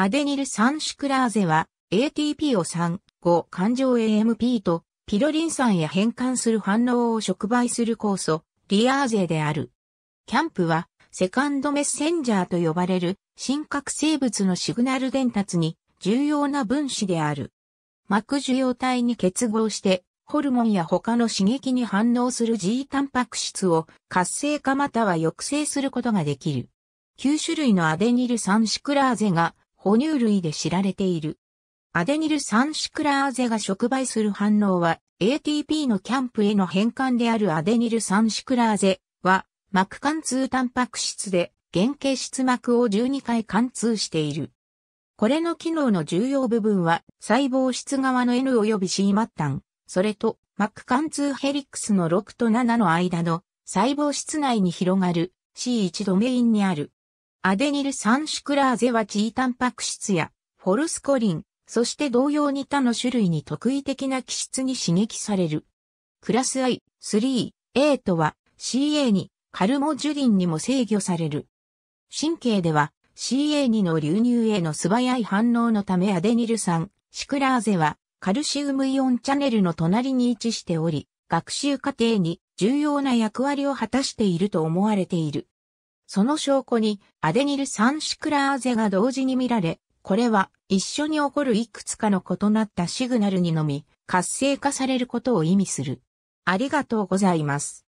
アデニル酸シクラーゼは ATP を3、5環状 AMP とピロリン酸へ変換する反応を触媒する酵素、リアーゼである。キャンプはセカンドメッセンジャーと呼ばれる真核生物のシグナル伝達に重要な分子である。膜受容体に結合してホルモンや他の刺激に反応する G タンパク質を活性化または抑制することができる。9種類のアデニル酸シクラーゼが哺乳類で知られている。アデニル酸シクラーゼが触媒する反応は ATP のキャンプへの変換であるアデニル酸シクラーゼは膜貫通タンパク質で原型質膜を12回貫通している。これの機能の重要部分は細胞質側の N 及び C 末端、それと、マック貫通ヘリックスの6と7の間の細胞質内に広がる C1 ドメインにある。アデニル酸シクラーゼはチータンパク質やフォルスコリン、そして同様に他の種類に特異的な気質に刺激される。クラス I、3、8は CA にカルモジュリンにも制御される。神経では CA2 の流入への素早い反応のためアデニル酸、シクラーゼはカルシウムイオンチャネルの隣に位置しており、学習過程に重要な役割を果たしていると思われている。その証拠にアデニル酸シクラーゼが同時に見られ、これは一緒に起こるいくつかの異なったシグナルにのみ活性化されることを意味する。ありがとうございます。